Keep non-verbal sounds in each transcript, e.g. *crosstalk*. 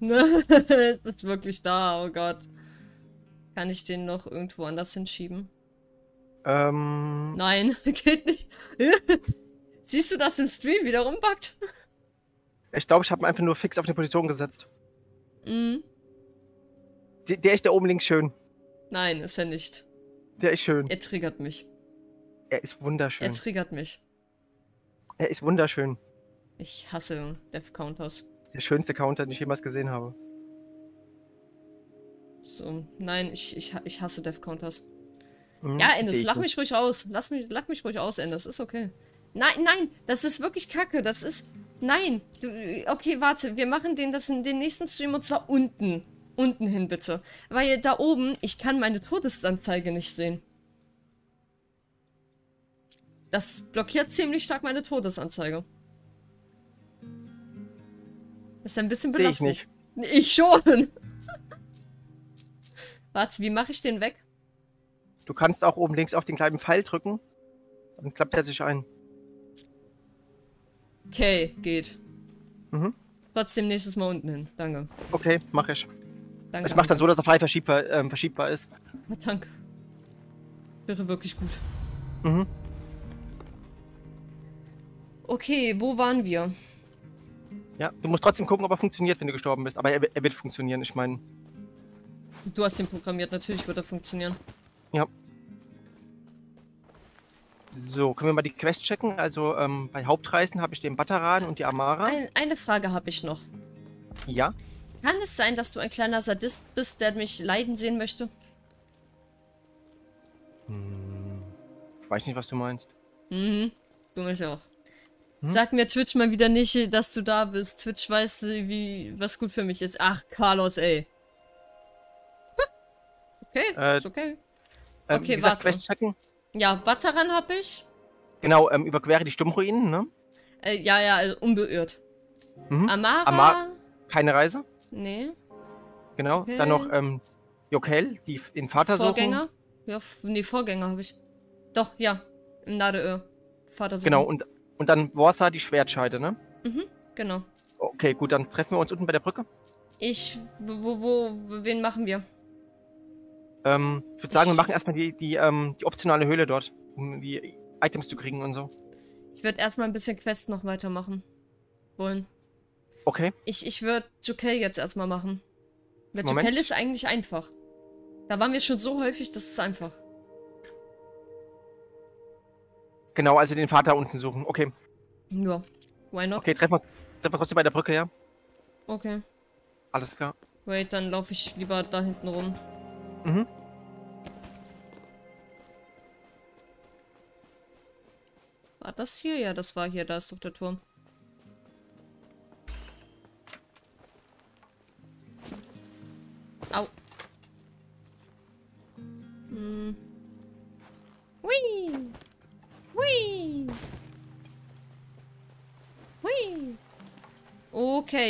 *laughs* es ist wirklich da, oh Gott. Kann ich den noch irgendwo anders hinschieben? Ähm, Nein, *laughs* geht nicht. *laughs* Siehst du, dass im Stream wieder rumbackt? ich glaube, ich habe ihn einfach nur fix auf eine Position gesetzt. Mhm. Der, der ist da oben links schön. Nein, ist er nicht. Der ist schön. Er triggert mich. Er ist wunderschön. Er triggert mich. Er ist wunderschön. Ich hasse Death Counters. Der schönste Counter, den ich jemals gesehen habe. So, nein, ich, ich, ich hasse Death Counters. Hm, Ja, ich lach mich ruhig aus. Lass mich, lach mich ruhig aus, Ennis. Ist okay. Nein, nein, das ist wirklich kacke. Das ist. Nein. Du, okay, warte. Wir machen den, das in den nächsten Stream und zwar unten. Unten hin, bitte. Weil da oben, ich kann meine Todesanzeige nicht sehen. Das blockiert ziemlich stark meine Todesanzeige. Das ist ein bisschen Sehe ich belastend. nicht. Ich schon. *laughs* Warte, wie mache ich den weg? Du kannst auch oben links auf den kleinen Pfeil drücken. Dann klappt er sich ein. Okay, geht. Mhm. Trotzdem nächstes Mal unten hin. Danke. Okay, mach ich. Danke. Ich mach dann so, dass der Pfeil verschiebbar, ähm, verschiebbar ist. Ah, Danke. Wäre wirklich gut. Mhm. Okay, wo waren wir? Ja, du musst trotzdem gucken, ob er funktioniert, wenn du gestorben bist. Aber er, er wird funktionieren, ich meine. Du hast ihn programmiert, natürlich wird er funktionieren. Ja. So, können wir mal die Quest checken? Also ähm, bei Hauptreisen habe ich den Bataran und die Amara. Ein, eine Frage habe ich noch. Ja. Kann es sein, dass du ein kleiner Sadist bist, der mich leiden sehen möchte? Ich weiß nicht, was du meinst. Mhm. Du mich auch. Hm? Sag mir Twitch mal wieder nicht, dass du da bist. Twitch weiß, wie was gut für mich ist. Ach, Carlos, ey. Okay, Äh, ist okay. Ähm, Okay, gesagt, warte. Quest checken. Ja, Bataran habe ich. Genau, ähm, überquere die Stummruinen, ne? Äh, ja, ja, also unbeirrt. Mhm. Amara? Ama- Keine Reise, nee. genau. Okay. Dann noch ähm, Jokel, die den Vater Vorgänger? Ja, nee, Vorgänger habe ich. Doch, ja. Im Nadeöhr. Vater suchen. Genau, und, und dann Warsa, die Schwertscheide, ne? Mhm, genau. Okay, gut, dann treffen wir uns unten bei der Brücke. Ich, wo, wo, wen machen wir? Ähm, ich würde sagen, wir machen erstmal die, die, ähm, die optionale Höhle dort, um die Items zu kriegen und so. Ich würde erstmal ein bisschen Quest noch weitermachen. Wollen. Okay, Ich, ich würde Jokel jetzt erstmal machen. Weil. Jokel ist eigentlich einfach. Da waren wir schon so häufig, das ist einfach. Genau, also den Vater unten suchen. Okay, Ja. Why not? okay, treffen wir, treffen wir trotzdem bei der Brücke, ja? Okay. Alles klar. Wait, dann laufe ich lieber da hinten rum. Mhm. War das hier? Ja, das war hier. Da ist doch der Turm.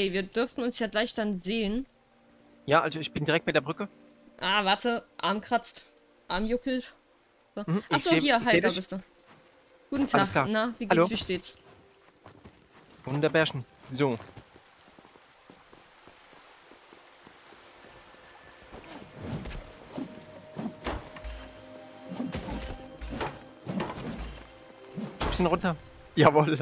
Okay, wir dürften uns ja gleich dann sehen. Ja, also ich bin direkt bei der Brücke. Ah, warte. Arm kratzt. Arm juckelt. So. Mhm, Achso, seh- hier, seh da bist du. Guten Tag. Na, wie geht's, Hallo. wie steht's? Wunderbärchen. So. Bisschen runter. *laughs* Jawohl.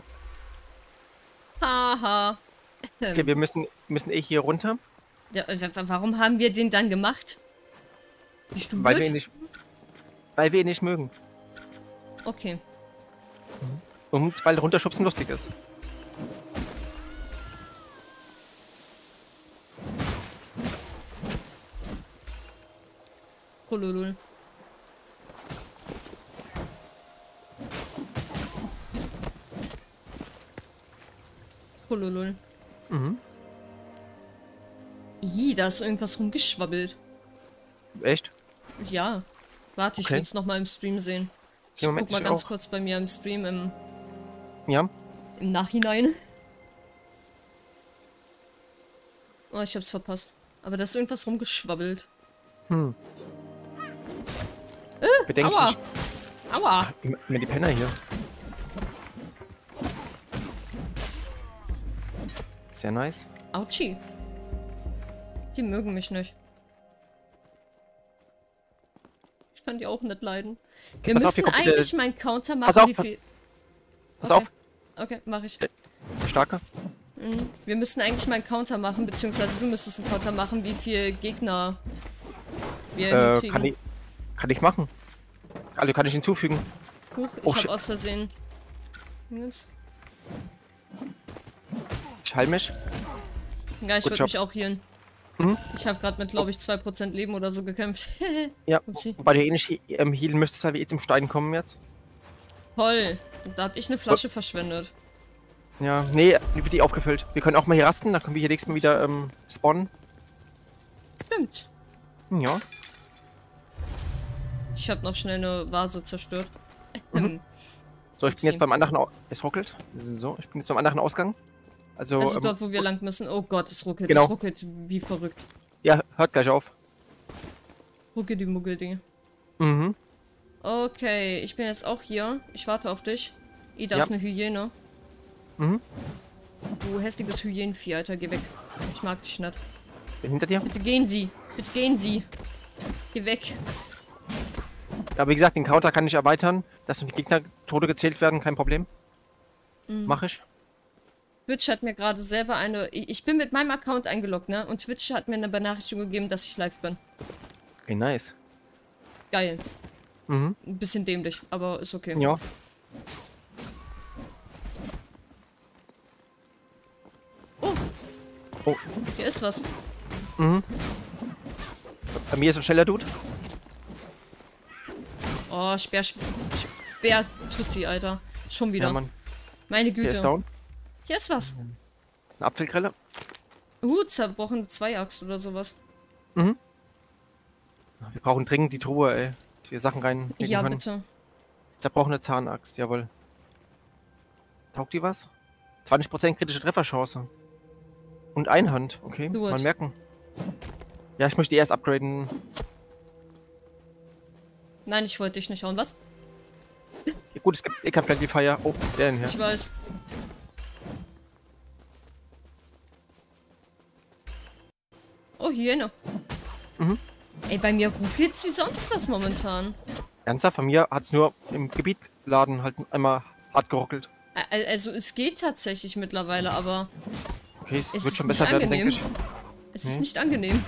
Okay, wir müssen, müssen eh hier runter, Ja, äh, wa- wa- warum haben wir den dann gemacht? Bist du weil wir blöd? ihn nicht, weil wir ihn nicht mögen. Okay. Und weil runterschubsen lustig ist. Hololol. Hololol. Mhm. Ih, da ist irgendwas rumgeschwabbelt. Echt? Ja. Warte, ich Okay. will es nochmal im Stream sehen. Ich Ja, Moment, guck mal ich ganz auch. kurz bei mir im Stream im, Ja. im Nachhinein. Oh, ich hab's verpasst. Aber da ist irgendwas rumgeschwabbelt. Hm. Bedenklich. Aua! Aua! Immer immer die Penner hier. Sehr nice. Autschi. Die mögen mich nicht. Ich kann die auch nicht leiden. Wir pass auf, müssen wieder- eigentlich meinen Counter machen, Pass auf, wie viel... Pass okay. auf, Okay, mach ich. starke. Mhm. Wir müssen eigentlich mal einen Counter machen, beziehungsweise du müsstest einen Counter machen, wie viel Gegner wir Äh, hinkriegen. kann, ich, kann ich machen. Also kann ich hinzufügen. Huch, ich Oh, hab aus Versehen. Jetzt. Ich heil mich. Ja, ich würde mich auch healen. Mhm. Ich habe gerade mit, glaube ich, 2% Leben oder so gekämpft. *laughs* Ja, Upsi. wobei du eh nicht ähm, healen müsstest, weil wir eh zum Stein kommen jetzt. Toll. Da habe ich eine Flasche verschwendet. Ja, nee, die wird die aufgefüllt. Wir können auch mal hier rasten, dann können wir hier nächstes Mal wieder ähm, spawnen. Stimmt. Ja. Ich habe noch schnell eine Vase zerstört. Mhm. *laughs* So, ich bin jetzt beim anderen. Es ruckelt. So, ich bin jetzt beim anderen Ausgang. Also, Also ähm, dort, wo wir lang müssen. Oh Gott, es ruckelt. Genau. Es ruckelt wie verrückt. ja, hört gleich auf. Ruckelt die Muggel-Dinge. Mhm. Okay, ich bin jetzt auch hier. Ich warte auf dich. I, da Ja. ist eine Hyäne. Mhm. Du hässliches Hyänenvieh, Alter. Geh weg. Ich mag dich nicht. Bin hinter dir. Bitte gehen Sie. Bitte gehen Sie. Geh weg. Aber wie gesagt, den Counter kann ich erweitern, dass die Gegner Tode gezählt werden, kein Problem. Mhm. Mach ich. Twitch hat mir gerade selber eine... Ich bin mit meinem Account eingeloggt, ne? Und Twitch hat mir eine Benachrichtigung gegeben, dass ich live bin. Okay, nice. Geil. Mhm. Ein bisschen dämlich, aber ist okay. Ja. Oh, Oh, hier ist was. mhm. Bei mir ist ein schneller Dude. Oh, Speer... Speer... Tutsi, Alter. Schon wieder. Ja, Mann. Meine Der ist Güte. down. Hier ist was. Eine Apfelgrille. Uh, zerbrochene Zweiachs oder sowas. Mhm. Wir brauchen dringend die Truhe, ey. Wir Sachen reinlegen Ja, können. bitte. Zerbrochene Zahnaxt, jawohl. Taugt die was? 20% kritische Trefferchance. Und Einhand, okay. Gut. Mal merken. Ja, ich möchte die erst upgraden. Nein, ich wollte dich nicht hauen. Was? Ja, gut, es gibt eh kein Friendly Fire. Oh, der denn hier? Ich weiß. Oh, Hyäne. Mhm. Ey, bei mir ruckelt's wie sonst was momentan. Ernsthaft, von mir hat es nur im Gebietladen halt einmal hart geruckelt. Also, es geht tatsächlich mittlerweile, aber Okay, es, Es wird ist schon nicht besser werden, denke angenehm. ich. es ist Nee. nicht angenehm.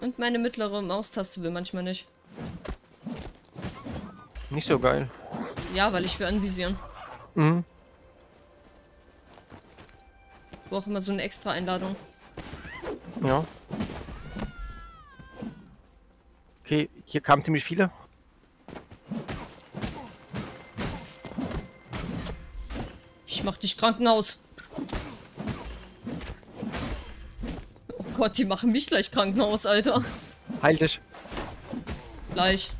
Und meine mittlere Maustaste will manchmal nicht. Nicht so geil. Ja, weil ich will anvisieren. Mhm. Ich brauche immer so eine extra Einladung. Ja. Okay, hier kamen ziemlich viele. Ich mach dich Krankenhaus. Oh Gott, die machen mich gleich Krankenhaus, Alter. Heil dich. Gleich.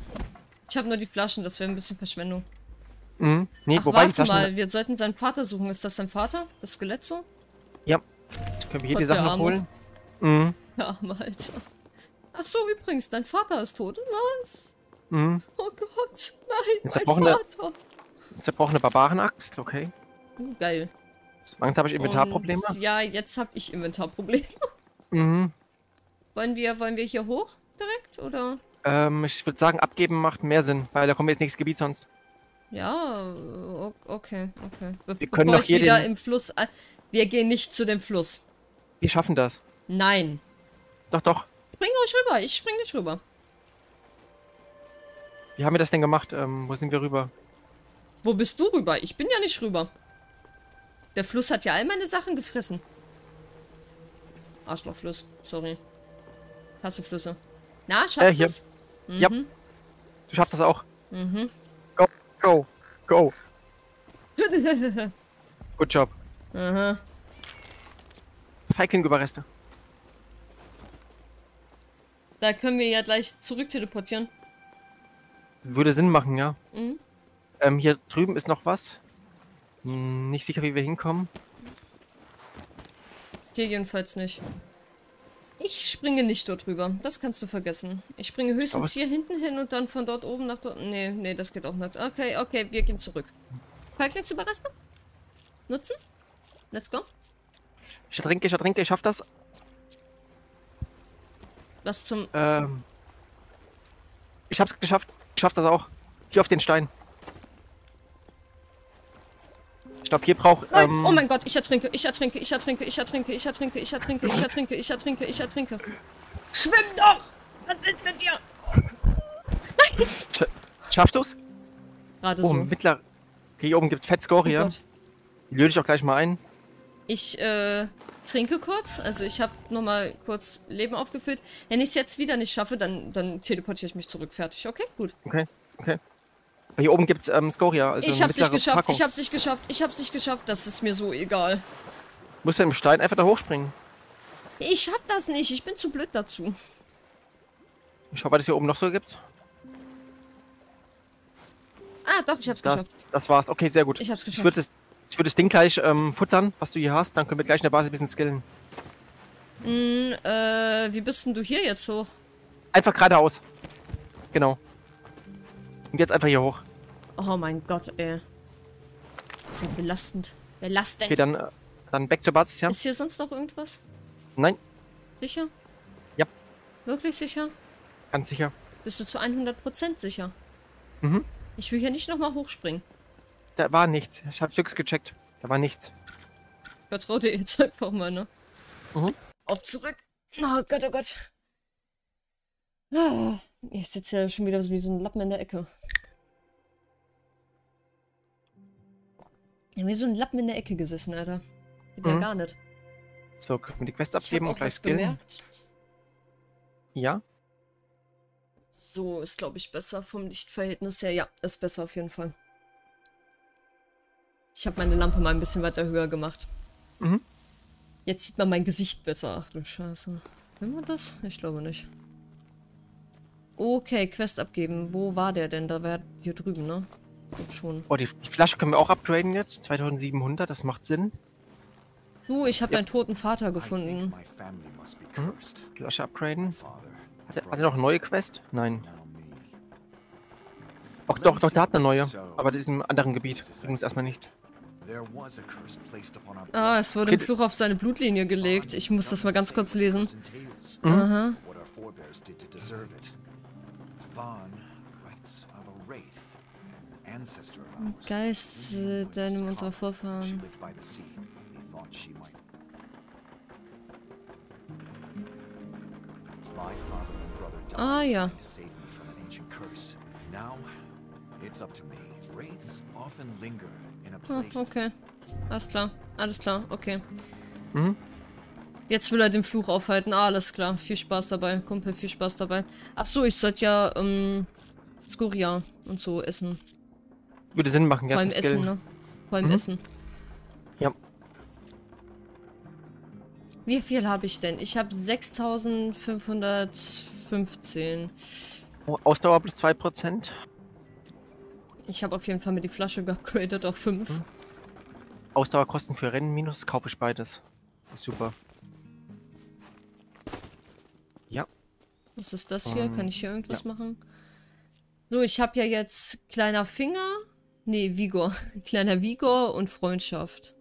Ich habe nur die Flaschen, das wäre ein bisschen Verschwendung. Mhm. Nee, Ach, wobei warte mal, wir sollten seinen Vater suchen. Ist das sein Vater? Das Skelett so? Ja. Können wir hier Gott, die Sachen noch holen? Mhm. Ja, Alter. Ach so, übrigens, dein Vater ist tot. Was? Mhm. Oh Gott, nein, Jetzt mein zerbrochene- Vater. Zerbrochene Barbarenaxt, okay. Uh, Geil. Langsam habe ich Inventarprobleme. Und ja, jetzt habe ich Inventarprobleme. *laughs* Mhm. Wollen wir, wollen wir hier hoch direkt, oder? Ähm, ich würde sagen, abgeben macht mehr Sinn, weil da kommen wir ins nächste Gebiet sonst. Ja, okay, okay. Be Wir können bevor doch ich hier wieder den- im Fluss... Wir gehen nicht zu dem Fluss. Wir schaffen das. Nein. Doch, doch. Spring ruhig rüber, ich spring nicht rüber. Wie haben wir das denn gemacht? Ähm, wo sind wir rüber? Wo bist du rüber? Ich bin ja nicht rüber. Der Fluss hat ja all meine Sachen gefressen. Arschlochfluss, sorry. Hasse Flüsse. Na, schaffst Äh, du's? Mhm. Ja. Du schaffst das auch. Mhm. Go, go, go. *laughs* Good job. Aha. Feigling-Überreste. Da können wir ja gleich zurück teleportieren. Würde Sinn machen, ja. Mhm. Ähm, hier drüben ist noch was. Hm, nicht sicher, wie wir hinkommen. Hier jedenfalls nicht. Ich springe nicht dort rüber. Das kannst du vergessen. Ich springe höchstens es- hier hinten hin und dann von dort oben nach dort. Nee, nee, das geht auch nicht. Okay, okay, wir gehen zurück. Feiglingsüberreste? Nutzen? Let's go. Ich ertrinke, ich ertrinke, ich schaff das. Lass zum. Ähm, ich hab's geschafft. Ich schaff das auch. Hier auf den Stein. Ich glaube, hier braucht. Nein. Ähm, oh mein Gott, ich ertrinke, ich ertrinke, ich ertrinke, ich ertrinke, ich ertrinke, ich ertrinke, ich ertrinke, ich ertrinke, ich ertrinke. Schwimm doch! Was ist mit dir? sch schaffst du's? Gerade Oh, so. mittler. Okay, hier oben gibt's Fettscore Oh. Die löse ich auch gleich mal ein. Ich äh, trinke kurz. Also ich habe nochmal kurz Leben aufgefüllt. Wenn ich es jetzt wieder nicht schaffe, dann, dann teleportiere ich mich zurück. Fertig. Okay, gut. Okay, okay. Hier oben gibt's ähm, Scoria. Also ich hab's nicht geschafft. Packung. Ich hab's nicht geschafft. Ich hab's nicht geschafft. Das ist mir so egal. Musst du im Stein einfach da hochspringen. Ich schaff das nicht. Ich bin zu blöd dazu. Ich schau, was es hier oben noch so gibt. Ah, doch, ich hab's geschafft. Das, das war's. Okay, sehr gut. Ich hab's Ich geschafft. würde das, ich würd das Ding gleich ähm, futtern, was du hier hast. Dann können wir gleich in der Basis ein bisschen skillen. Hm, äh, wie bist denn du hier jetzt hoch? Einfach geradeaus. Genau. Und jetzt einfach hier hoch. Oh mein Gott, ey. Das ist ja belastend. Belastend. Okay, dann, äh, dann back zur Basis, ja? Ist hier sonst noch irgendwas? Nein, Sicher? Ja. Wirklich sicher? ganz sicher. Bist du zu 100% sicher? Mhm. Ich will hier nicht nochmal hochspringen. Da war nichts. Ich habe fix gecheckt. Da war nichts. Ich vertraue dir jetzt einfach mal, ne? Mhm. Auf zurück. Oh Gott, oh Gott. Ah, Ich sitze ja schon wieder wie so ein Lappen in der Ecke. Ja, wie so ein Lappen in der Ecke gesessen, Alter. Geht ja Mhm. gar nicht. So, können wir die Quest abgeben und gleich skillen? bemerkt. Ja. So ist, glaube ich, besser vom Lichtverhältnis her. Ja, ist besser auf jeden Fall. Ich habe meine Lampe mal ein bisschen weiter höher gemacht. Mhm. Jetzt sieht man mein Gesicht besser. Ach du Scheiße. Will man das? Ich glaube nicht. Okay, Quest abgeben. Wo war der denn? Da war hier drüben, ne? Ich glaub schon. Oh, die, die Flasche können wir auch upgraden jetzt. 2700, das macht Sinn. Du, ich habe Ja. deinen toten Vater gefunden. my family must be Mhm. cursed. Flasche upgraden. Father, Hat er, hat er noch eine neue Quest? Nein. Ach doch, doch, der hat eine neue. Aber das ist im anderen Gebiet. Bringt uns erstmal nichts. Ah, es wurde ein Fluch auf seine Blutlinie gelegt. Ich muss das mal ganz kurz lesen. Mhm. Aha. Geist äh, deinem unserer Vorfahren. Ah ja. Now it's up to me. Wraiths often linger place okay. Alles klar. Alles klar. Okay. Mhm. Jetzt will er den Fluch aufhalten. Ah, alles klar. Viel Spaß dabei. Kumpel, viel Spaß dabei. Ach so, ich sollte ja, ähm, Skoria und so essen. Würde Sinn machen, ja, Vor allem Essen, Skillen. ne? Vor allem Mhm. Essen. Ja. Wie viel habe ich denn? Ich habe 6515. Oh, Ausdauer plus 2%. Ich habe auf jeden Fall mir die Flasche *laughs* geupgradet auf 5. Mhm. Ausdauerkosten für Rennen minus, kaufe ich beides. Das ist super. Ja. Was ist das hier? Ähm, Kann ich hier irgendwas machen? So, ich habe ja jetzt kleiner Finger. Nee, Vigor. *laughs* Kleiner Vigor und Freundschaft.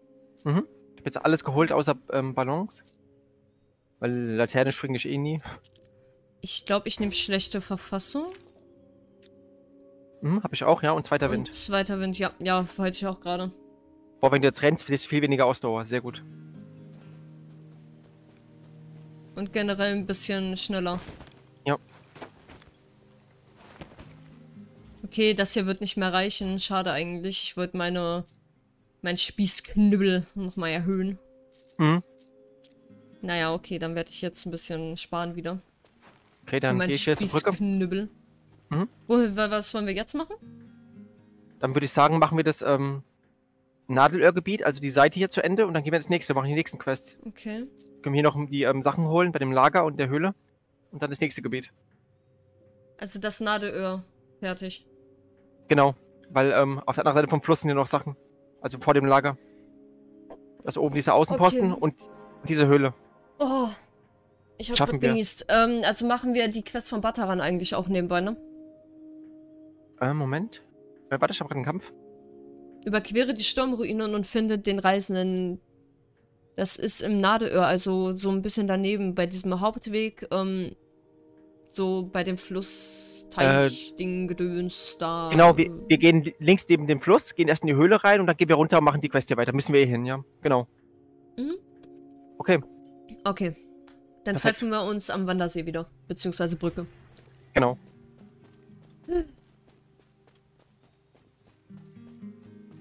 Mhm. Ich habe jetzt alles geholt, außer ähm, Ballons. Weil Laterne schwinge ich eh nie. Ich glaube, ich nehme schlechte Verfassung. Mhm, habe ich auch, ja. Und zweiter Und Wind. zweiter Wind, ja. Ja, wollte ich auch gerade. Boah, wenn du jetzt rennst, verlierst du viel weniger Ausdauer. Sehr gut. Und generell ein bisschen schneller. Ja. Okay, das hier wird nicht mehr reichen. Schade eigentlich. Ich wollte meine mein Spießknüppel nochmal erhöhen. Mhm. Naja, okay, dann werde ich jetzt ein bisschen sparen wieder. Okay, dann gehe ich wieder zur Brücke. Mhm. Wo, wa- was wollen wir jetzt machen? Dann würde ich sagen, machen wir das ähm, Nadelöhrgebiet, also die Seite hier zu Ende und dann gehen wir ins nächste, machen die nächsten Quests. Okay. Können wir hier noch die ähm, Sachen holen bei dem Lager und der Höhle. Und dann das nächste Gebiet. Also das Nadelöhr. Fertig. Genau. Weil ähm, auf der anderen Seite vom Fluss sind hier noch Sachen. Also vor dem Lager. Ist oben dieser Außenposten Okay. und diese Höhle. Oh. Ich habe genießt. Ähm, also machen wir die Quest von Bataran eigentlich auch nebenbei, ne? Äh, Moment. Äh, warte, ich habe gerade einen Kampf. Überquere die Sturmruinen und finde den Reisenden Das ist im Nadelöhr, also so ein bisschen daneben, bei diesem Hauptweg, ähm, so bei dem Flussteich-Ding, Gedöns, da. Genau, wir, wir gehen links neben dem Fluss, gehen erst in die Höhle rein und dann gehen wir runter und machen die Quest hier weiter. Müssen wir eh hin, ja? Genau. Mhm. Okay, Okay. Dann Perfekt. treffen wir uns am Wandersee wieder, beziehungsweise Brücke. genau. *laughs*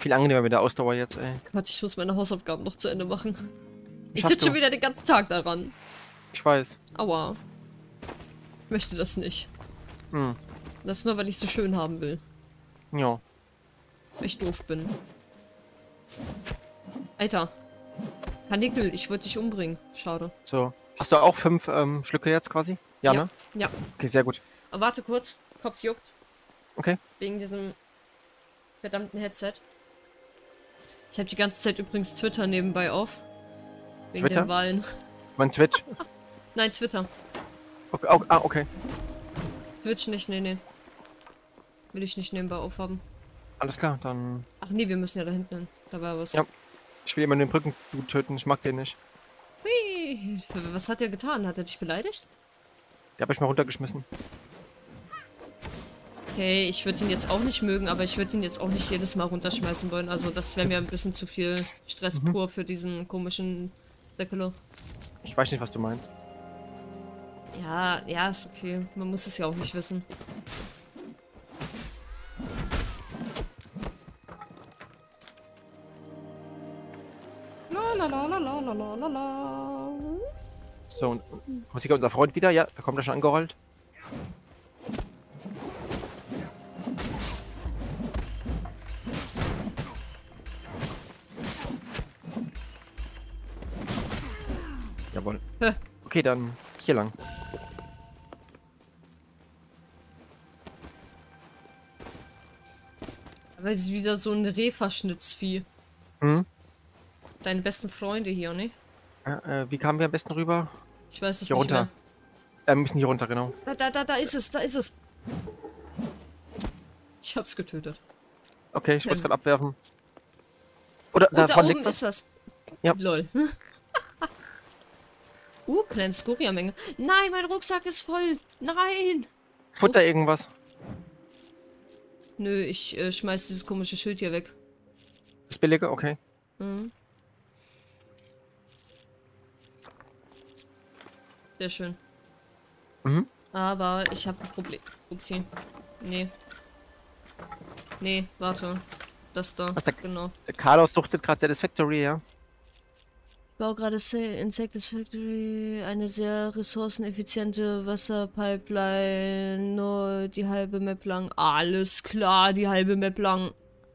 Viel angenehmer mit der Ausdauer jetzt, ey. Gott, ich muss meine Hausaufgaben noch zu Ende machen. Ich sitze schon wieder den ganzen Tag daran. Ich weiß. Aua. Ich möchte das nicht. Hm. Das nur, weil ich so schön haben will. Ja. Weil ich doof bin. Alter. Kanickel, ich wollte dich umbringen. Schade. So. Hast du auch fünf ähm, Schlücke jetzt quasi? Ja, Ja. ne? Ja. Okay, sehr gut. Aber warte kurz. Kopf juckt. Okay. Wegen diesem verdammten Headset. Ich habe die ganze Zeit übrigens Twitter nebenbei auf. Wegen Twitter? den Wahlen. Mein Twitch. *laughs* Nein, Twitter. Okay, oh, ah, okay. Twitch nicht, nee, nee. Will ich nicht nebenbei aufhaben. Alles klar, dann. Ach nee, wir müssen ja da hinten hin. Da war was. Ja. Ich will immer den Brückendude töten, ich mag den nicht. Hui. Was hat er getan? Hat er dich beleidigt? Der hab ich mal runtergeschmissen okay, ich würde ihn jetzt auch nicht mögen, aber ich würde ihn jetzt auch nicht jedes Mal runterschmeißen wollen. Also das wäre mir ein bisschen zu viel Stress mhm. pur für diesen komischen Säckelo. Ich weiß nicht, was du meinst. Ja, ja, ist okay. Man muss es ja auch nicht wissen. So, und kommt unser Freund wieder? Ja, da kommt er schon angerollt. Okay, dann hier lang. Aber es ist wieder so ein Rehverschnittsvieh. Hm? Deine besten Freunde hier, ne? Äh, äh, wie kamen wir am besten rüber? Ich weiß es Hier nicht runter. mehr. Äh, wir müssen hier runter, genau. Da, da, da, da ist es, da ist es. Ich hab's getötet. Okay, ich wollte es Ähm. *laughs* gerade abwerfen. Oder Und da davon oben was. ist was. Ja. Lol. *laughs* uh, kleine Skuria-Menge. Nein, mein Rucksack ist voll. Nein. Futter irgendwas. Nö, ich äh, schmeiß dieses komische Schild hier weg. Das billige, okay. Mhm. Sehr schön. Mhm. Aber ich habe ein Problem. Upsi. Nee. Nee, warte. Das da. Was da- Genau. Der Carlos suchtet gerade Satisfactory, ja. Ich baue gerade Sa- in Factory eine sehr ressourceneffiziente Wasserpipeline. Nur die halbe Map lang. Alles klar, die halbe Map lang.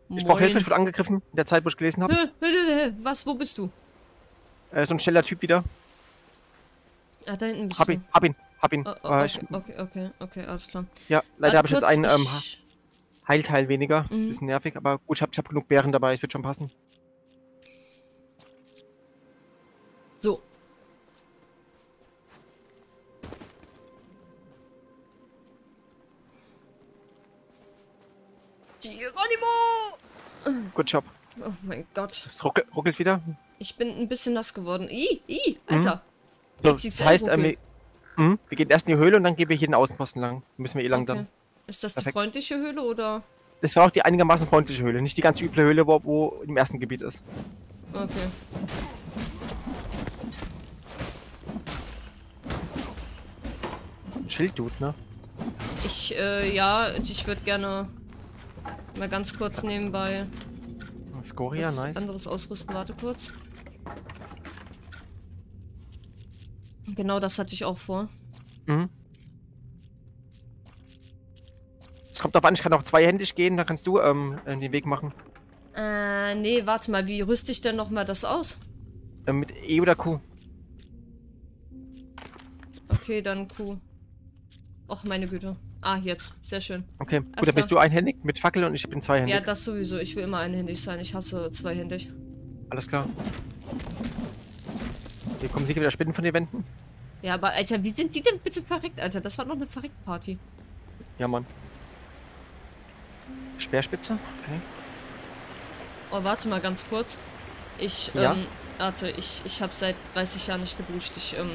Ich brauche Hilfe, Moin. ich wurde angegriffen in der Zeit, wo ich gelesen habe. Was, wo bist du? Äh, so ein schneller Typ wieder. Ah, da hinten bist Hab du. ihn, hab ihn, hab ihn. Oh, oh, Äh, okay, ich, okay, okay, okay, alles klar. ja, leider habe ich jetzt einen ähm, ich- Heilteil weniger. Das ist Mhm. ein bisschen nervig, aber gut, ich habe ich hab genug Bären dabei, es wird schon passen. So. Geronimo! Good Job. Oh mein Gott. Es ruckelt, ruckelt wieder. Ich bin ein bisschen nass geworden. Ih, ih, Alter. So, Jetzt das heißt, ähm, mhm, wir gehen erst in die Höhle und dann gehen wir hier den Außenposten lang. Müssen wir eh lang Okay. dann. Ist das die Perfekt. freundliche Höhle oder? Das war auch die einigermaßen freundliche Höhle, nicht die ganz üble Höhle, wo, wo im ersten Gebiet ist. Okay. Schilddude, ne? Ich, äh, ja, ich würde gerne mal ganz kurz nebenbei Scoria, was nice. anderes ausrüsten. Warte kurz. Genau das hatte ich auch vor. Mhm. Es kommt drauf an, ich kann auch zweihändig gehen, dann kannst du ähm, äh, den Weg machen. Äh, nee, warte mal, wie rüste ich denn nochmal das aus? Ähm, mit E oder Q. Okay, dann Q. Och, meine Güte. Ah, jetzt. Sehr schön. Okay, Alles gut, dann bist du einhändig mit Fackel und ich bin zweihändig. Ja, das sowieso. Ich will immer einhändig sein. Ich hasse zweihändig. Alles klar. Hier kommen sicher wieder Spinnen von den Wänden. Ja, aber Alter, wie sind die denn bitte verreckt, Alter? Das war noch eine Verreckt-Party. Ja, Mann. Speerspitze? Okay. Oh, warte mal ganz kurz. Ich, Ja? ähm, Warte, ich, ich habe seit 30 Jahren nicht geduscht. Ich ähm,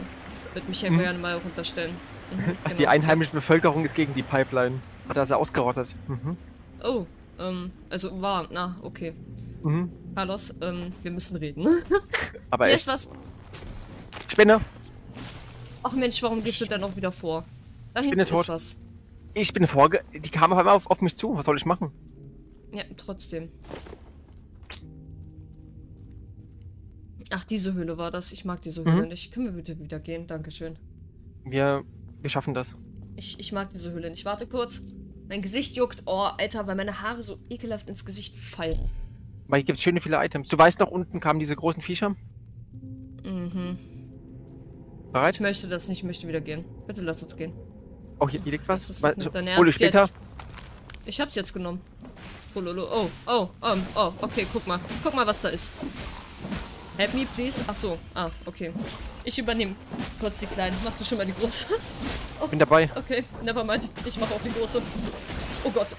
würde mich ja Mhm. gerne mal runterstellen. Mhm, *laughs* Also die genau. einheimische Bevölkerung ist gegen die Pipeline. Hat er sie ausgerottet. Mhm. Oh, ähm, also war, na, okay. Mhm. Carlos, ähm, wir müssen reden. *laughs* Aber Hier echt. ist was. Spinne! Ach Mensch, warum gehst du denn noch wieder vor? Da bin hinten ja tot. ist was. Ich bin vorge... Die kam auf einmal auf, auf mich zu. Was soll ich machen? Ja, trotzdem. Ach, diese Höhle war das. Ich mag diese Höhle Mhm. nicht. Können wir bitte wieder gehen? Dankeschön. Wir, wir schaffen das. Ich, ich mag diese Höhle nicht. Warte kurz. Mein Gesicht juckt. Oh, Alter, weil meine Haare so ekelhaft ins Gesicht fallen. Weil hier gibt es schöne viele Items. Du weißt noch, unten kamen diese großen Viecher. Mhm. Ich Bereit? möchte das nicht. Ich möchte wieder gehen. Bitte lass uns gehen. Oh, hier, hier liegt was. Das ist so, dein Ernst später. jetzt. Ich hab's jetzt genommen. Oh, oh, oh, oh, okay, guck mal. Guck mal, was da ist. Help me, please. Ach so. Ah, okay. Ich übernehme kurz die Kleinen. Mach du schon mal die Große. Bin dabei. Okay, never mind. Ich mach auch die Große. Oh Gott.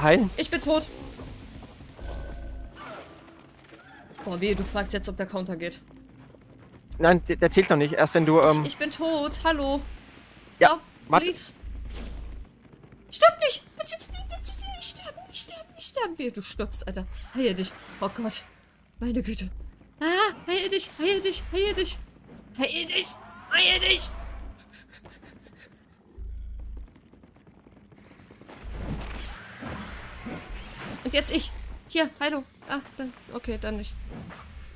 Heilen. Ich bin tot. Oh, weh, du fragst jetzt, ob der Counter geht. Nein, der, der zählt noch nicht. Erst wenn du, ähm... ich, ich bin tot. Hallo. ja, Help, warte. please. Stirb nicht! Bitte nicht, bitte nicht sterben, nicht sterben, nicht sterben. Wehe, du stirbst, Alter. Heil dich. Oh Gott. Meine Güte. Ah, heil dich, heil dich, heil dich. Heil dich, heil dich. Und jetzt ich. Hier, Heilung. Ah, dann, okay, dann nicht.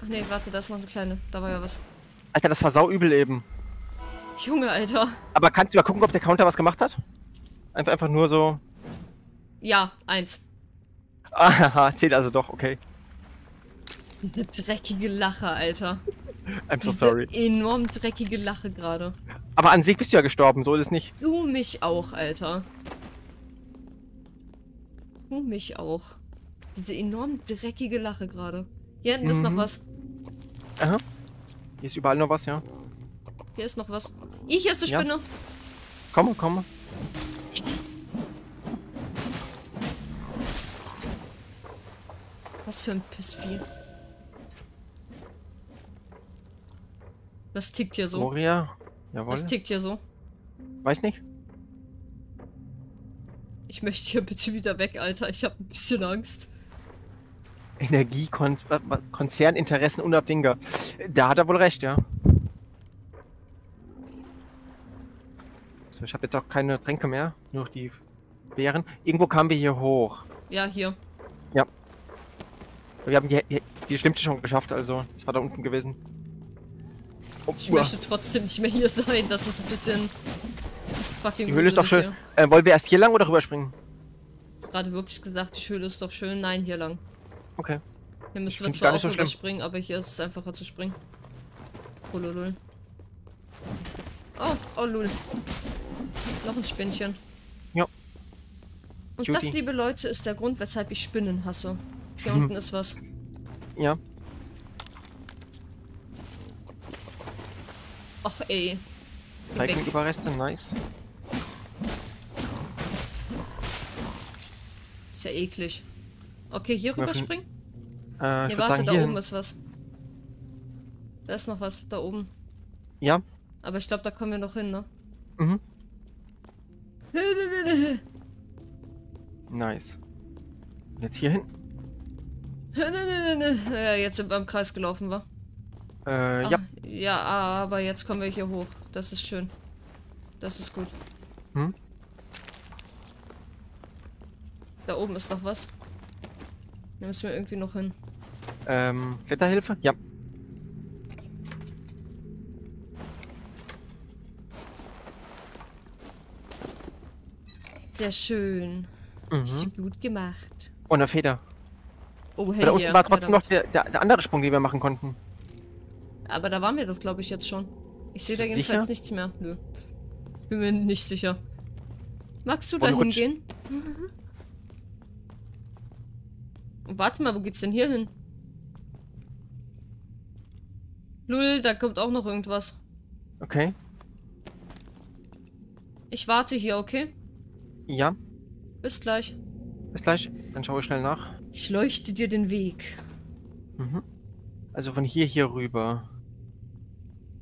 Ach nee, warte, da ist noch eine kleine. Da war ja was. Alter, das war sau übel eben. Junge, Alter. Aber kannst du mal gucken, ob der Counter was gemacht hat? Einfach, einfach nur so... Ja, eins. Ah, *laughs* zählt also doch, okay. Diese dreckige Lache, Alter. I'm so Diese sorry. enorm dreckige Lache gerade. Aber an sich bist du ja gestorben, so ist es nicht. Du mich auch, Alter. Du mich auch. Diese enorm dreckige Lache gerade. Hier hinten ist noch Mhm. was. Aha. Hier ist überall noch was, ja. Hier ist noch was. Ih, hier ist eine Ja. Spinne. Komm, komm. Was für ein Pissvieh. Was tickt hier so? Moria. Jawohl. Was tickt hier so? Weiß nicht. Ich möchte hier bitte wieder weg, Alter. Ich habe ein bisschen Angst. Energiekonzerninteressen unabdingbar. Da hat er wohl recht, ja. So, ich habe jetzt auch keine Tränke mehr, nur noch die Beeren. Irgendwo kamen wir hier hoch. Ja, hier. Wir haben die, die, die Schlimmste schon geschafft, also das war da unten gewesen. Ich möchte trotzdem nicht mehr hier sein. Das ist ein bisschen fucking die Höhle ist doch schön. Äh, wollen wir erst hier lang oder rüberspringen? hier. Gerade wirklich gesagt, die Höhle ist doch schön. Nein, hier lang. Okay. Hier müssen wir zwar auch so schlimm. überspringen, aber hier ist es einfacher zu springen. Oh, lul, lul. Oh, oh, lul. Noch ein Spinnchen. Ja. Und Cutie. das, liebe Leute, ist der Grund, weshalb ich Spinnen hasse. Hier Hm. unten ist was. Ja. Ach, ey. Viking-Überreste, nice. Ist ja eklig. Okay, hier Wir rüberspringen? Äh, Nee, warte, sagen, da oben ist was. Da ist noch was, da oben. Ja. Aber ich glaube, da kommen wir noch hin, ne? Mhm. *laughs* Nice. Jetzt hier hin. Ja, jetzt sind wir im Kreis gelaufen, wa? Äh, Ach, ja. Ja, aber jetzt kommen wir hier hoch. Das ist schön. Das ist gut. Hm? Da oben ist noch was. Da müssen wir irgendwie noch hin. Ähm, Kletterhilfe? Ja. Sehr schön. Mhm. Ist gut gemacht. Oh, eine Feder. Oh, hey, da unten war trotzdem noch der, der, der andere Sprung, den wir machen konnten. Aber da waren wir doch, glaube ich, jetzt schon. Ich sehe da jedenfalls sicher? nichts mehr. Nö. Bin mir nicht sicher. Magst du da hingehen? *laughs* Warte mal, wo geht's denn hier hin? Lul, da kommt auch noch irgendwas. Okay. Ich warte hier, okay? Ja. Bis gleich. Bis gleich. Dann schaue ich schnell nach. Ich leuchte dir den Weg. Mhm. Also von hier hier rüber.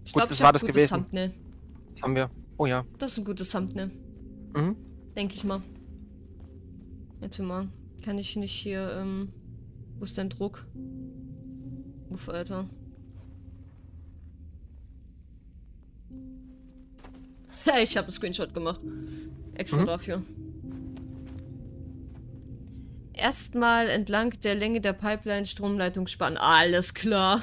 Ich glaube, das ich war das gutes gewesen. Thumbnail. Das haben wir. Oh ja. Das ist ein gutes Thumbnail. Mhm. Denke ich mal. Warte mal. Kann ich nicht hier, ähm. Wo ist dein Druck? Uff, Alter. *laughs* Ich habe einen Screenshot gemacht. Extra Mhm. dafür. Erstmal entlang der Länge der Pipeline Stromleitung spannen. Alles klar.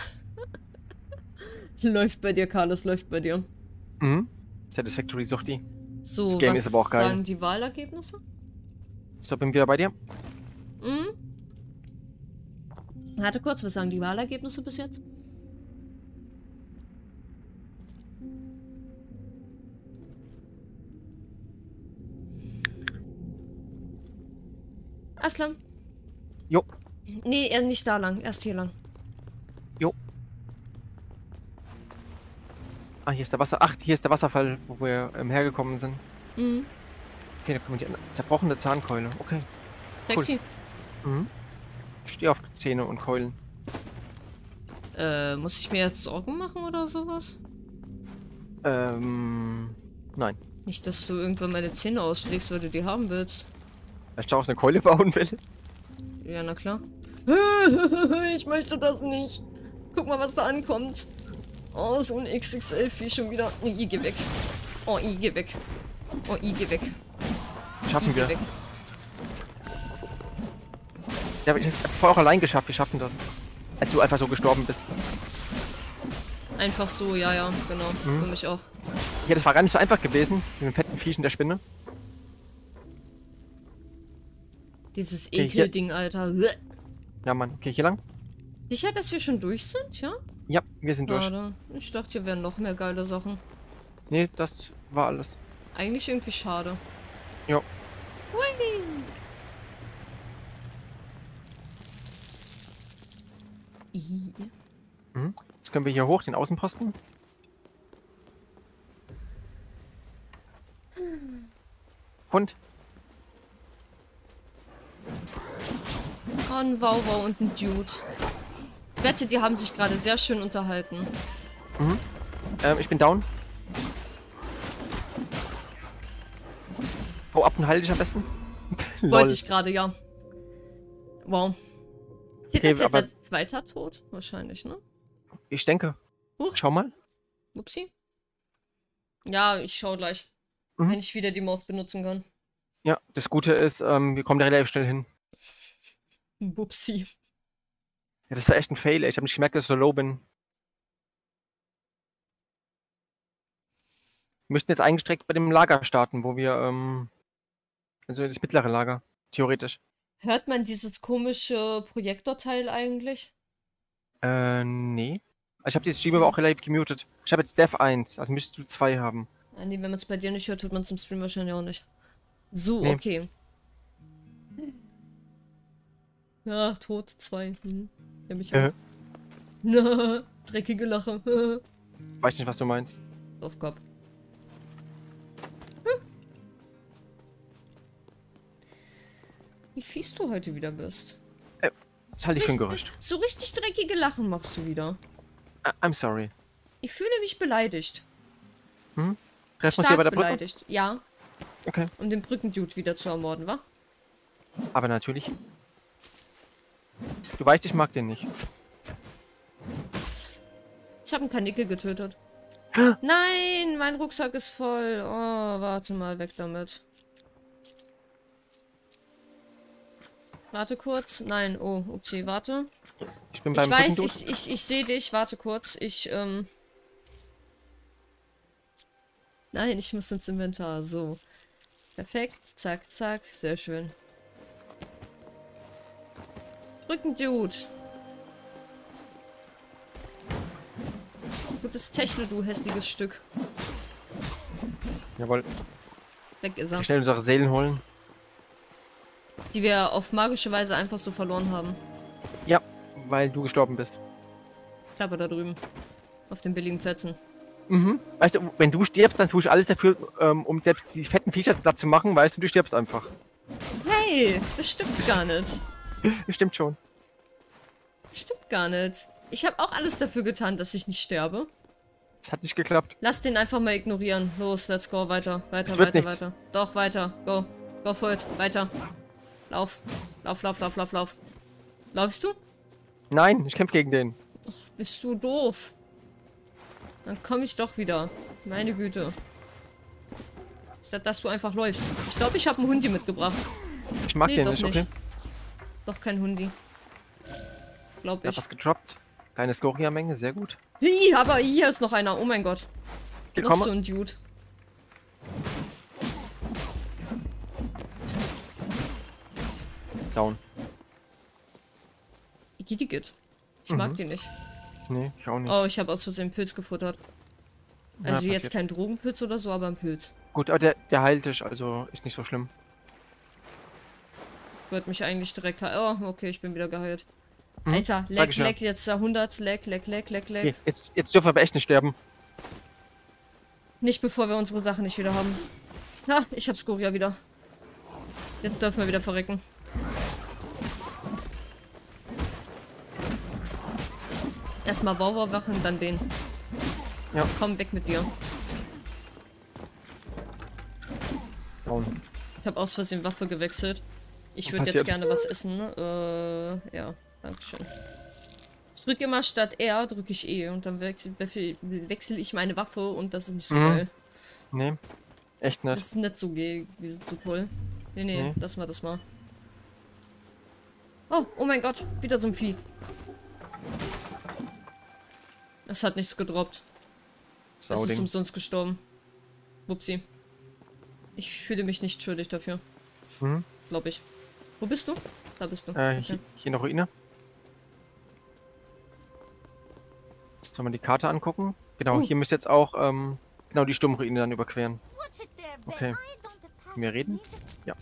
Läuft bei dir, Carlos, läuft bei dir. Mhm. Satisfactory Suchti. So, Das Game was ist aber auch geil. sagen die Wahlergebnisse? So, bin wieder bei dir. Mhm. Warte kurz, was sagen die Wahlergebnisse bis jetzt? Aslam. Jo. Nee, eher nicht da lang, erst hier lang. Ah, hier ist der Wasser. Ach, hier ist der Wasserfall, wo wir ähm, hergekommen sind. Mhm. Okay, da kommen die zerbrochene Zahnkeule. Okay. Sexy. Mhm. Ich stehe auf Zähne und Keulen. Äh, muss ich mir jetzt Sorgen machen oder sowas? Ähm. Nein. Nicht, dass du irgendwann meine Zähne ausschlägst, weil du die haben willst. Weil ich daraus eine Keule bauen will. Ja, na klar. *laughs* Ich möchte das nicht. Guck mal, was da ankommt. Oh, so ein XXL-Vieh schon wieder. I, geh weg. Oh, I, geh weg. Oh, I, geh weg. I, Schaffen geh wir. weg. Ja, ich hab's vorher auch allein geschafft. Wir schaffen das. Als du einfach so gestorben bist. Einfach so, ja, ja, genau. Mhm. Für mich auch. Ja, das war gar nicht so einfach gewesen. Mit dem fetten Viech in der Spinne. Dieses hier- Ekelding, Alter. Ja, Mann. Okay, hier lang. Sicher, dass wir schon durch sind, ja? Ja, wir sind durch. Schade. Ich dachte, hier wären noch mehr geile Sachen. Nee, das war alles. Eigentlich irgendwie schade. Jo. Hui. I. Jetzt können wir hier hoch, den Außenposten. Und? Oh, ein Wauwau und ein Dude. Ich wette, die haben sich gerade sehr schön unterhalten. Ähm, ich bin down. Hau ab und heil dich am besten. *laughs* Wollte ich gerade, ja. Wow. Zählt Okay, das jetzt als zweiter Tod? Wahrscheinlich, ne? Ich denke. Huch. Schau mal. Upsi. Ja, ich schau gleich. Mhm. Wenn ich wieder die Maus benutzen kann. Ja, das Gute ist, ähm, wir kommen da relativ schnell hin. Wupsi. Ja, das war echt ein Fail, ey. Ich habe nicht gemerkt, dass ich so low bin. Wir müssten jetzt eigentlich direkt bei dem Lager starten, wo wir, ähm, also das mittlere Lager, theoretisch. Hört man dieses komische Projektorteil eigentlich? Äh, nee. Also Ich habe die Stream aber auch relativ gemutet. Ich habe jetzt Dev 1, also müsstest du 2 haben. Ah, nee, wenn man es bei dir nicht hört, hört man es im Stream wahrscheinlich auch nicht. So, Nee. okay. Ja, Tod 2. Hm. Ja, mich Äh. auch. *laughs* Na, dreckige Lache. *laughs* Weiß nicht, was du meinst. Auf Kopf. Wie fies du heute wieder bist. Das halte ich für ein Gerücht. So richtig dreckige Lachen machst du wieder. I- I'm sorry. Ich fühle mich beleidigt. Treffen wir uns hier bei der Brücke? beleidigt. Ja, Okay. um den Brückendude wieder zu ermorden, wa? Aber natürlich. Du weißt, ich mag den nicht. Ich habe einen Kanickel getötet. Nein, mein Rucksack ist voll. Oh, warte mal, weg damit. Warte kurz. Nein, oh, upsie, warte. Ich bin Ich beim weiß, Brückendude. ich, ich, ich sehe dich. Warte kurz. Ich, ähm... Nein, ich muss ins Inventar. So. Perfekt. Zack, zack. Sehr schön. Brückendude. Gutes Techno, du hässliches Stück. Jawohl. Weg ist er. Schnell unsere Seelen holen. Die wir auf magische Weise einfach so verloren haben. Ja, weil du gestorben bist. Klapper da drüben. Auf den billigen Plätzen. Mhm. Weißt du, wenn du stirbst, dann tue ich alles dafür, ähm, um selbst die fetten Viecher platt zu machen, weißt du, du stirbst einfach. Hey, das stimmt gar nicht. *laughs* Stimmt schon. Stimmt gar nicht. Ich habe auch alles dafür getan, dass ich nicht sterbe. Es hat nicht geklappt. Lass den einfach mal ignorieren. Los, let's go. Weiter, weiter, weiter, nichts. weiter. Doch, weiter. Go. Go for it. Weiter. Lauf. Lauf, lauf, lauf, lauf, lauf. Laufst du? Nein, ich kämpfe gegen den. Bist du doof? Dann komme ich doch wieder. Meine Güte. Statt dass du einfach läufst. Ich glaube, ich habe einen Hundi mitgebracht. Ich mag Nee, den nicht, nicht. Doch kein Hundi. Glaub Ich hab was gedroppt. Kleine Skoria-Menge, sehr gut. Hi, aber hier ist noch einer. Oh mein Gott. Noch so Gekommen. ein Dude. Down. Igidigit. Ich Mhm. mag die nicht. Nee, ich auch nicht. Oh, ich habe aus Versehen Pilz gefuttert. Ja, Also jetzt passiert. kein Drogenpilz oder so, aber ein Pilz. Gut, aber der, der heilt dich, also ist nicht so schlimm. Wird mich eigentlich direkt Oh, okay, ich bin wieder geheilt. Mhm, Alter, leck, ich ja. leck, jetzt Jahrhunderts, leck, leck, leck, leck, leck. Jetzt, jetzt dürfen wir aber echt nicht sterben. Nicht bevor wir unsere Sachen nicht wieder haben. Ha, ich hab Skoria wieder. Jetzt dürfen wir wieder verrecken. Erstmal Bauer wachen, dann den. Ja. Komm weg mit dir. Down. Ich habe aus Versehen Waffe gewechselt. Ich würde jetzt gerne was essen. ne? Äh, ja, dankeschön. Ich drücke immer statt R, drücke ich E und dann wechsel, wechsel, ich meine Waffe und das ist nicht so Mhm. geil. Nee, echt Das nicht. ist nicht so, ge so toll. Nee, nee, Nee. lassen wir das mal. Oh, oh mein Gott, wieder so ein Vieh. Das hat nichts gedroppt. Das ist Sauding. umsonst gestorben. Wupsi. Ich fühle mich nicht schuldig dafür. Mhm. Glaube ich. Wo bist du? Da bist du. Äh, Okay. hier, hier eine Ruine. Jetzt sollen wir die Karte angucken. Genau, Uh. hier müsst ihr jetzt auch ähm, genau die Sturmruine dann überqueren. Okay. Können wir reden? Ja.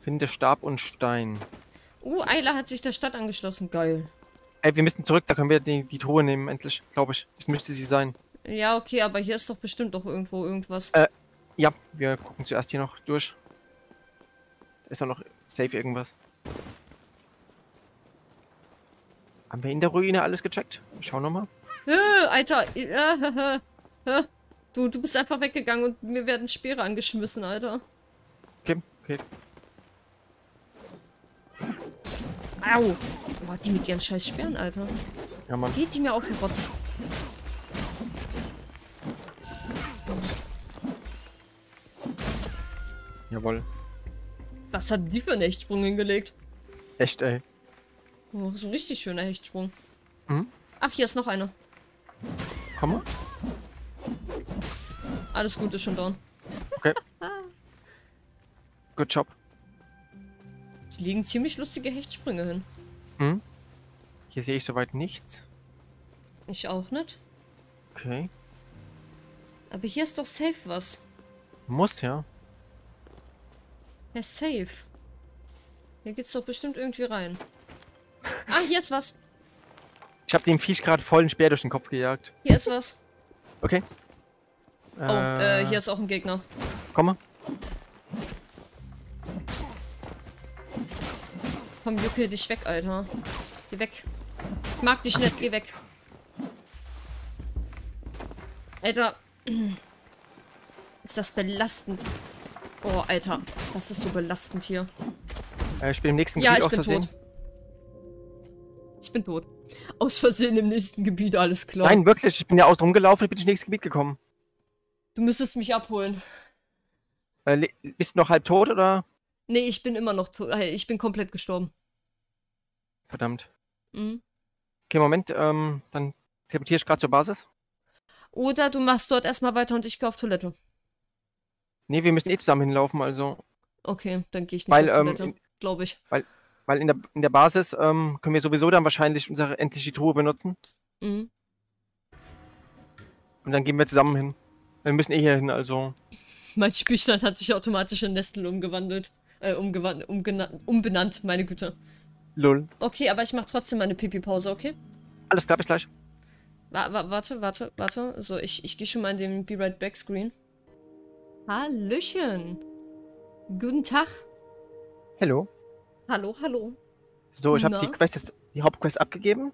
Finde Stab und Stein. Uh, Ayla hat sich der Stadt angeschlossen. Geil. Ey, wir müssen zurück, da können wir die, die Truhe nehmen, endlich, glaube ich. Das müsste sie sein. Ja, okay, aber hier ist doch bestimmt doch irgendwo irgendwas. Äh. Ja, wir gucken zuerst hier noch durch. Ist doch noch safe irgendwas. Haben wir in der Ruine alles gecheckt? Schau nochmal. Äh, Alter. Äh, äh, äh, äh. Du, du bist einfach weggegangen und mir werden Speere angeschmissen, Alter. Okay, okay. Au. Boah, die mit ihren scheiß Speeren, Alter. Ja, Mann. Geht die mir auf den Rotz. Jawohl. Was hat die für einen Hechtsprung hingelegt? Echt, ey. Oh, so ein richtig schöner Hechtsprung. Mhm. Ach, hier ist noch einer. Komm mal. Alles gut, ist schon down. *laughs* Good job. Hier liegen ziemlich lustige Hechtsprünge hin. Hm? Hier sehe ich soweit nichts. Ich auch nicht. Okay. Aber hier ist doch safe was. Muss ja. Ja, safe. Hier geht's doch bestimmt irgendwie rein. Ah, hier ist was. Ich habe dem Viech gerade vollen Speer durch den Kopf gejagt. Hier ist was. Okay. Oh, äh, hier ist auch ein Gegner. Komm mal. Komm, juckel dich weg, Alter. Geh weg. Ich mag dich nicht, geh weg. Alter. *clears throat* Ist das belastend. Oh, Alter. Das ist so belastend hier. Äh, ich bin im nächsten Ja, Gebiet ich aus bin Versehen. tot. Ich bin tot. Aus Versehen im nächsten Gebiet, alles klar. Nein, wirklich. Ich bin ja aus rumgelaufen und bin ins nächste Gebiet gekommen. Du müsstest mich abholen. Äh, bist du noch halb tot oder? Nee, ich bin immer noch tot. Ich bin komplett gestorben. Verdammt. Mhm. Okay, Moment. Ähm, dann teleportiere ich gerade zur Basis. Oder du machst dort erstmal weiter und ich gehe auf Toilette. Nee, wir müssen eh zusammen hinlaufen, also. Okay, dann gehe ich nicht Weil, auf ähm, Toilette. in- Glaube ich. Weil in der, in der Basis ähm, können wir sowieso dann wahrscheinlich unsere endliche Truhe benutzen. Mhm. Und dann gehen wir zusammen hin. Wir müssen eh hier hin, also. *laughs* Mein Spielstand hat sich automatisch in Nestel umgewandelt. Äh, umbenannt, meine Güte. Lull. Okay, aber ich mache trotzdem meine Pipi-Pause, okay? Alles klar, bis gleich. Wa wa warte, warte, warte. So, ich, ich gehe schon mal in den Be Right Back Screen. Hallöchen. Guten Tag. Hallo. Hallo, hallo. So, ich habe die Quest jetzt, die Hauptquest abgegeben.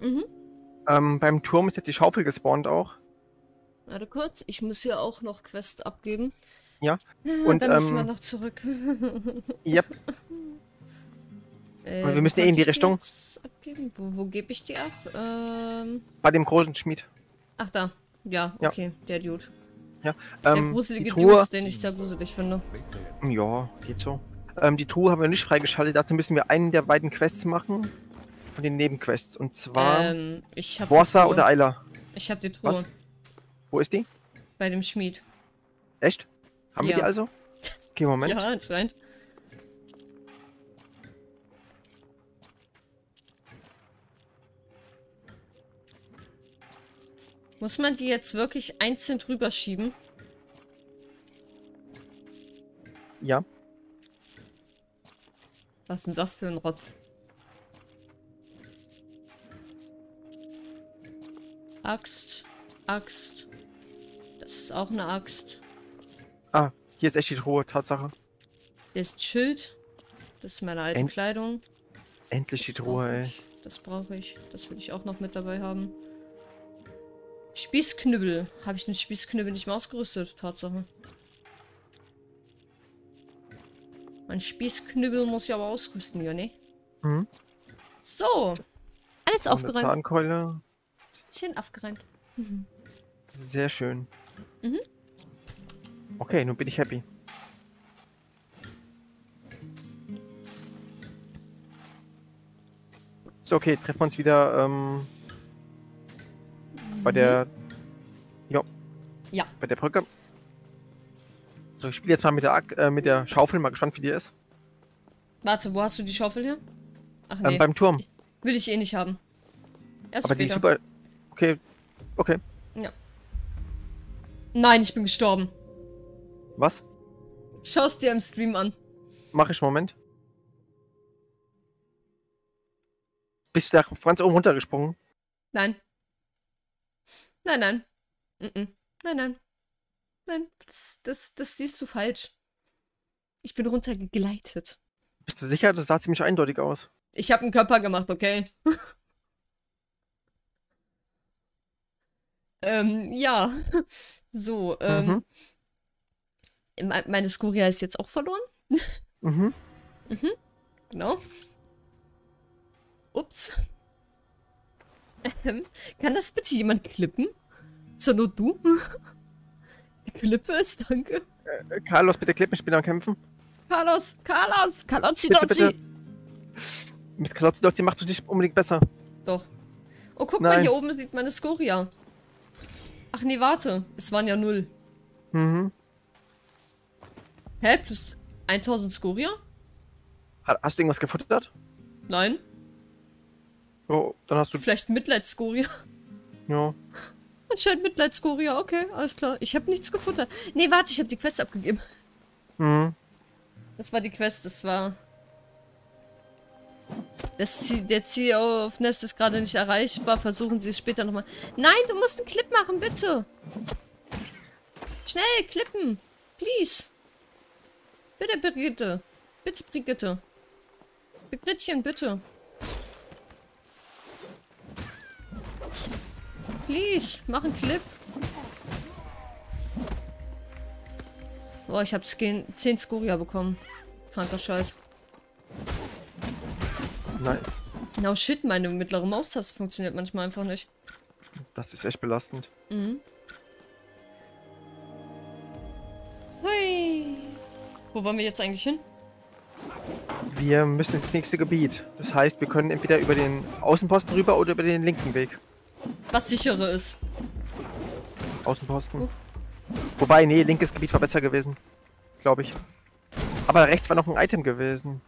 Mhm. Ähm, beim Turm ist jetzt die Schaufel gespawnt auch. Warte kurz, ich muss hier auch noch Quest abgeben. Ja, Und und, dann müssen wir ähm, noch zurück. *laughs* Yep. äh, wir müssen eh in die ich Richtung. Abgeben? Wo, wo gebe ich die ab? Ähm, Bei dem großen Schmied. ach da. Ja, Ja. okay, der Dude. Ja. Der Ähm, gruselige die Truhe, Dude, den ich sehr gruselig finde. Ja, geht so. Ähm, die Truhe haben wir nicht freigeschaltet. Dazu müssen wir einen der beiden Quests machen. Von den Nebenquests. Und zwar Ähm, ich habe Warsaw oder Ayla. Ich habe die Truhe Was? Wo ist die? bei dem Schmied. Echt? Haben wir Ja. die also? *laughs* Okay, Moment. Ja, anscheinend. Muss man die jetzt wirklich einzeln drüber schieben? Ja. Was ist denn das für ein Rotz? Axt, Axt. Das ist auch eine Axt. Ah, hier ist echt die Truhe, Tatsache. Das ist Schild. Das ist meine alte End- Kleidung. Endlich die Das Truhe, brauch ey. Das brauche ich. Das will ich auch noch mit dabei haben. Spießknüppel. Habe ich den Spießknüppel nicht mehr ausgerüstet? Tatsache. Mein Spießknüppel muss ich aber ausrüsten, ja, ne? Mhm. So. Alles eine aufgeräumt. Zahnkeule. Schön aufgeräumt. *laughs* Sehr schön. Mhm. Okay, nun bin ich happy. So, okay, treffen wir uns wieder ähm, bei der. Ja. Ja. Bei der Brücke. So, ich spiele jetzt mal mit der, Ak äh, mit der Schaufel, mal gespannt, wie die ist. Warte, wo hast du die Schaufel her? Ach Ähm, nee, beim Turm. will ich eh nicht haben. Erst Aber die ist später. super. Okay. Okay. Nein, ich bin gestorben. Was? Schau es dir im Stream an. Mach ich Moment. Bist du da ganz oben runtergesprungen? Nein. Nein, nein. Mhm. Nein, nein. Nein, das, das, das siehst du falsch. Ich bin runtergegleitet. Bist du sicher? Das sah ziemlich eindeutig aus. Ich habe einen Körper gemacht, okay? *laughs* ähm, ja. *laughs* So, ähm. me- Meine Skuria ist jetzt auch verloren. Mhm. *laughs* Genau. Ups. Ähm, kann das bitte jemand klippen? Zur Not du? Die Klippe ist, danke. Äh, Carlos, bitte klipp, ich bin am Kämpfen. Carlos, Carlos, Carlozzi, Bitte, bitte. Mit Kalotzi Dotzi macht es nicht unbedingt besser. Doch. Oh, guck mal, Nein. hier oben sieht meine Skoria. Ach nee, warte. Es waren ja null. Mhm. Hä? Plus 1000 Skoria? Ha- Hast du irgendwas gefuttert? Nein. Oh, dann hast du. Vielleicht Mitleidsskoria. Ja. Anscheinend Mitleidsskoria. Okay, alles klar. Ich habe nichts gefuttert. Nee, warte, ich habe die Quest abgegeben. Mhm. Das war die Quest, das war... Das der Ziel auf Nest ist gerade nicht erreichbar. Versuchen Sie es später nochmal. Nein, du musst einen Clip machen, bitte. Schnell, klippen. Please. Bitte, Brigitte. Bitte, Brigitte. Brigittchen, bitte. Please, mach einen Clip. Boah, ich hab 10 Skoria bekommen. Kranker Scheiß. Nice. No shit, meine mittlere Maustaste funktioniert manchmal einfach nicht. Das ist echt belastend. Mhm. Hui. Wo wollen wir jetzt eigentlich hin? Wir müssen ins nächste Gebiet. Das heißt, wir können entweder über den Außenposten rüber oder über den linken Weg. Was sichere ist. Außenposten. Oh. Wobei, nee, linkes Gebiet war besser gewesen. Glaube ich. Aber rechts war noch ein Item gewesen.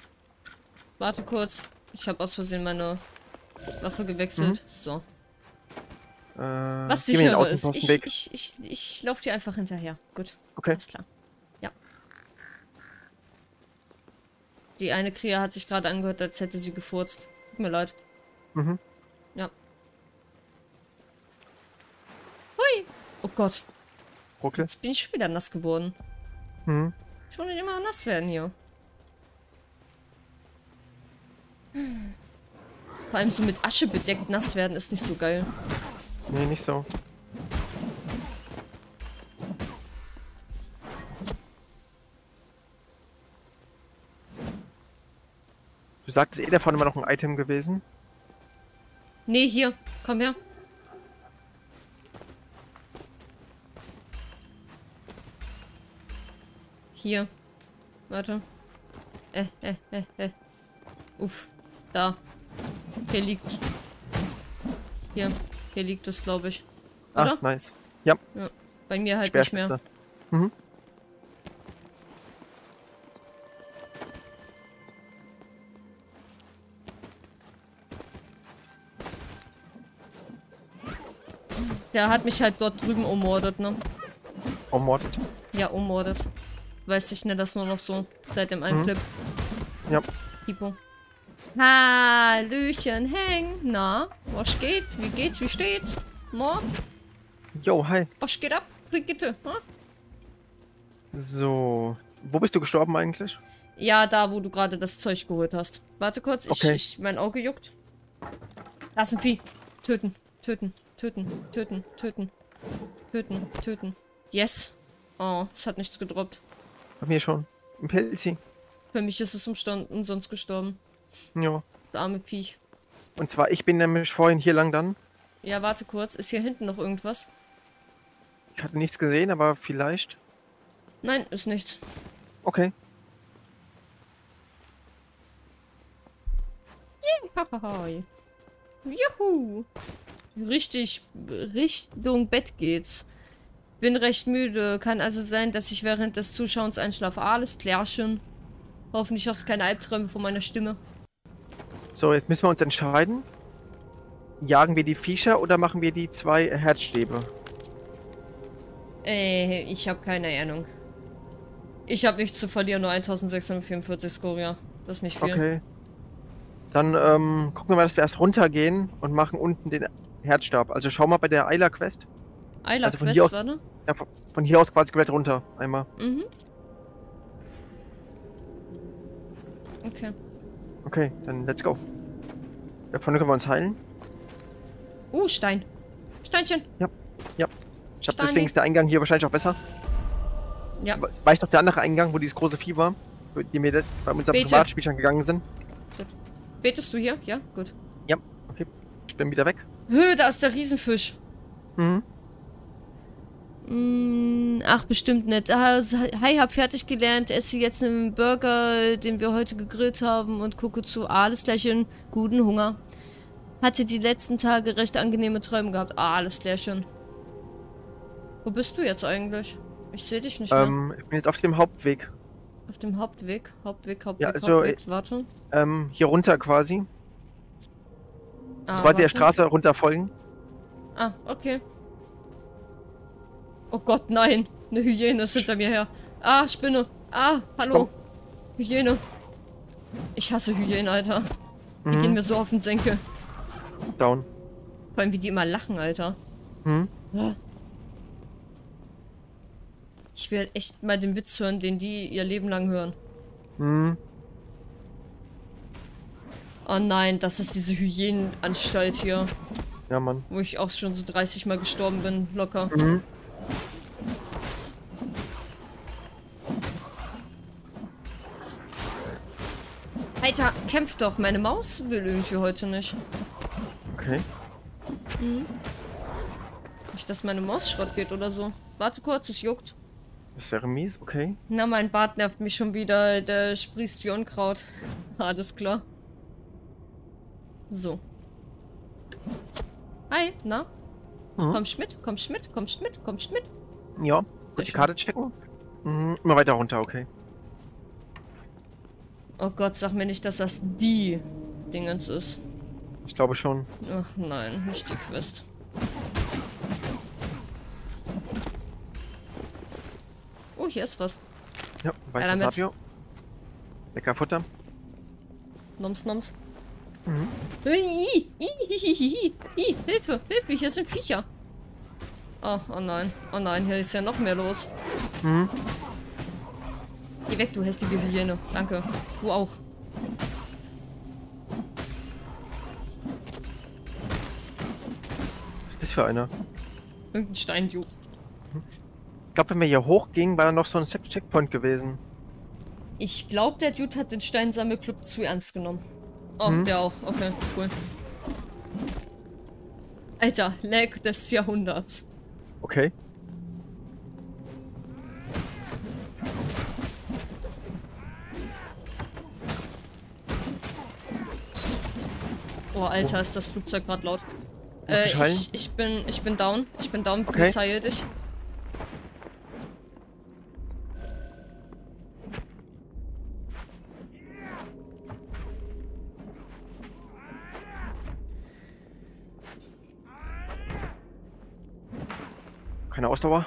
Warte kurz. Ich habe aus Versehen meine Waffe gewechselt. So. Äh, Was gehen wir den sichere ist. Ich, ich, ich, ich laufe dir einfach hinterher. Gut. Okay. Alles klar. Ja. Die eine Kria hat sich gerade angehört, als hätte sie gefurzt. Tut mir leid. Mhm. Ja. Hui. Oh Gott. Ruckel. Jetzt bin ich schon wieder nass geworden. Mhm. Schon nicht immer nass werden hier. Vor allem so mit Asche bedeckt nass werden ist nicht so geil. Nee, nicht so. Du sagtest eh, da vorne war noch ein Item gewesen. Nee, hier. Komm her. Hier. Warte. Äh, äh, äh, äh. Uff. Da. Hier liegt's. Hier. Hier liegt es, glaube ich. Oder? Ah, nice. Ja, Bei mir halt nicht mehr. Mhm. Der hat mich halt dort drüben ummordet, ne? Ermordet. Ja, ummordet. Weiß ich nicht, das nur noch so. Seit dem einen Mhm. Clip. Ja. Hippo. Hallöchen, Heng. Na, was geht? Wie geht's? Wie steht's? Na, Jo, hi. was geht ab? Brigitte, ha? So. Wo bist du gestorben eigentlich? Ja, da, wo du gerade das Zeug geholt hast. Warte kurz, ich, Okay. ich, mein Auge juckt. Da ist ein Vieh. Töten, töten, töten, töten, töten, töten, töten. Yes. Oh, es hat nichts gedroppt. Bei mir schon. Im Pelzi. Für mich ist es umstand umsonst gestorben. Ja. Das arme Viech. Und zwar, ich bin nämlich vorhin hier lang dann. Ja, warte kurz. Ist hier hinten noch irgendwas? Ich hatte nichts gesehen, aber vielleicht. Nein, ist nichts. Okay. Juhu. Richtig, Richtung Bett geht's. Bin recht müde. Kann also sein, dass ich während des Zuschauens einschlafe. Alles klärchen. Hoffentlich hast du keine Albträume von meiner Stimme. So, jetzt müssen wir uns entscheiden. Jagen wir die Viecher oder machen wir die zwei Herzstäbe? Äh, ich habe keine Ahnung. Ich habe nichts zu verlieren, nur 1644 Skoria. Das ist nicht viel. Okay. Dann ähm, gucken wir mal, dass wir erst runtergehen und machen unten den Herzstab. Also schau mal bei der Eiler-Quest. Eiler Also Quest, aus- warte. Ja, von- von hier aus quasi komplett runter. Einmal. Mhm. Okay. Okay, dann let's go. Da vorne können wir uns heilen. Uh, Stein. Steinchen. Ich glaube, Steini. deswegen ist der Eingang hier wahrscheinlich auch besser. Ja. Weißt doch der andere Eingang, wo dieses große Vieh war? Die wir bei unserem Bete. Privatspiel schon gegangen sind? Betest du hier? Ja, gut. Okay, ich bin wieder weg. Hö, da ist der Riesenfisch. Mhm. Ach, bestimmt nicht. Ah, Hi, hab fertig gelernt, esse jetzt einen Burger, den wir heute gegrillt haben und gucke zu. Alles klärchen, guten Hunger. Hatte die letzten Tage recht angenehme Träume gehabt. Alles klärchen. Wo bist du jetzt eigentlich? Ich sehe dich nicht mehr. Ähm, ich bin jetzt auf dem Hauptweg. Auf dem Hauptweg. Hauptweg, Hauptweg, Ja, also, Hauptweg. Warte. Ähm, hier runter quasi. Ah, Also quasi der. Straße runter folgen. Ah, okay. Oh Gott, nein. Eine Hyäne ist hinter mir her. Ah, Spinne. Ah, hallo. Hyäne. Ich hasse Hyänen, Alter. Die Mhm. gehen mir so auf den Senkel. Down. Vor allem, wie die immer lachen, Alter. Mhm. Ich will echt mal den Witz hören, den die ihr Leben lang hören. Mhm. Oh nein, das ist diese Hyänenanstalt hier, Ja, Mann. wo ich auch schon so 30 Mal gestorben bin, locker. Mhm. Alter, kämpf doch. Meine Maus will irgendwie heute nicht. Okay. Nicht, dass meine Maus Schrott geht oder so. Warte kurz, es juckt. Das wäre mies, okay. Na, mein Bart nervt mich schon wieder. Der sprießt wie Unkraut. *laughs* Alles klar. So. Hi, na? Mhm. Kommst mit, kommst mit, kommst mit, kommst mit. Ja, kurz die. Karte checken. Mhm. Immer weiter runter, okay. Oh Gott, sag mir nicht, dass das die Dingens ist. Ich glaube schon. Ach nein, nicht die Quest. Oh, hier ist was. Ja, weißes. Sapio. Lecker Futter. Noms, noms. Mhm. Hilfe, Hilfe, hier sind Viecher. Oh, oh nein, oh nein, hier ist ja noch mehr los. Mhm. Geh weg, du hässliche Hyäne. Danke. Du auch. Was ist das für eine? Irgendein Steinju. Ich glaube, wenn wir hier hochgingen, war da noch so ein Check Checkpoint gewesen. Ich glaube, der Dude hat den Steinsammelclub zu ernst genommen. Oh, Mhm. der auch. Okay, cool. Alter, Lag des Jahrhunderts. Okay. Oh, Alter, ist das Flugzeug gerade laut. Äh, ich, ich bin, ich bin down. Ich bin down. Okay. Polizei dich. Keine Ausdauer.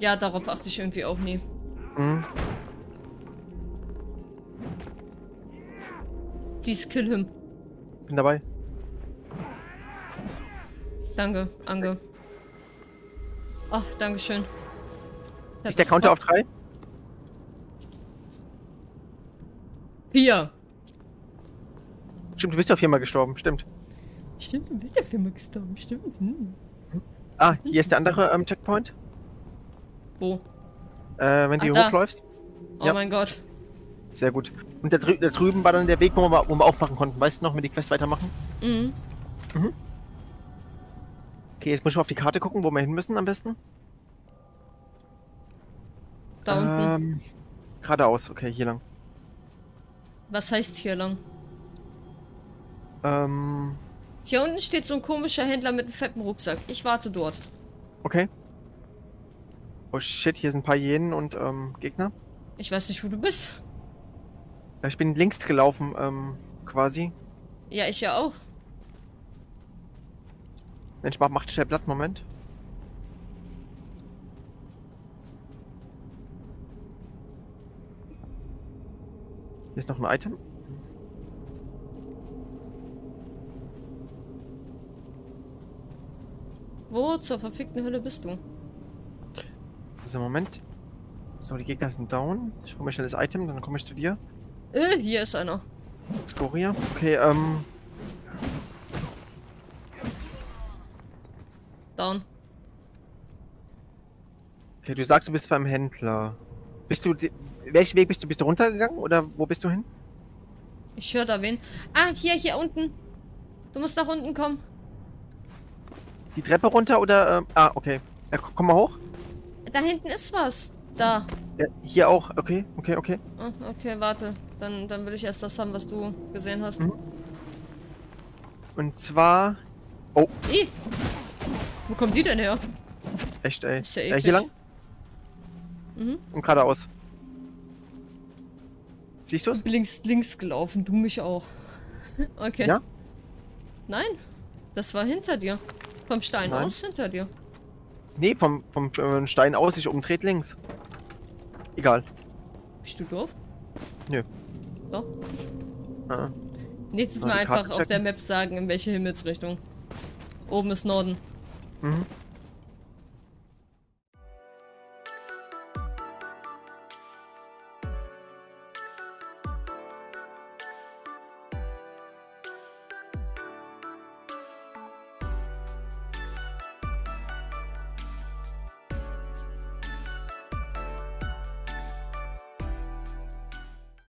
Ja, darauf achte ich irgendwie auch nie. Mhm. Please kill him. Bin dabei. Danke, Ange. Ach, Dankeschön. Ich Ist der Counter auf drei? Vier. Stimmt, du bist ja viermal gestorben. Stimmt. Stimmt, du bist ja für gestorben. Stimmt. Hm. Ah, hier ist der andere ähm, Checkpoint. Wo? Äh, wenn du hier da. hochläufst. Oh Ja. mein Gott. Sehr gut. Und da, drü da drüben war dann der Weg, wo wir, wo wir aufmachen konnten. Weißt du noch, wenn wir die Quest weitermachen? Mhm. Okay, jetzt muss ich mal auf die Karte gucken, wo wir hin müssen am besten. Da unten. Ähm, geradeaus. Okay, hier lang. Was heißt hier lang? Ähm, Hier unten steht so ein komischer Händler mit einem fetten Rucksack. Ich warte dort. okay. Oh shit, hier sind ein paar Hyänen und ähm, Gegner. Ich weiß nicht, wo du bist. Ja, Ich bin links gelaufen, ähm, quasi. Ja, ich ja auch. Mensch, mach, macht schnell Blatt, Moment. Hier ist noch ein Item. Wo zur verfickten Hölle bist du? So, Moment. So, die Gegner sind down. Ich hole mir schnell das Item, dann komme ich zu dir. Äh, hier ist einer. Scoria. Okay, ähm, Down. okay, du sagst, du bist beim Händler. Bist du, welchen Weg bist du? Bist du runtergegangen oder wo bist du hin? Ich höre da wen. Ah, hier, hier unten. Du musst nach unten kommen. Die Treppe runter oder, ähm, ah, okay. Ja, komm mal hoch. Da hinten ist was. Da. Ja, hier auch. Okay, okay, okay. Ah, okay, warte. Dann, dann will ich erst das haben, was du gesehen hast. Mhm. Und zwar, oh, Ih. Wo kommt die denn her? echt, ey. Ist ja äh, eklig. hier lang Mhm. und geradeaus. Siehst du es? Links, links gelaufen, du mich auch. *laughs* Okay. Ja? Nein, das war hinter dir. Vom Stein Nein. aus hinter dir. Nee, vom, vom äh, Stein aus, sich umdreht links. Egal. Bist du doof? Nö. Doch. Ah. Nächstes Mal einfach auf der. Map sagen, in welche Himmelsrichtung. Oben ist Norden. Mhm.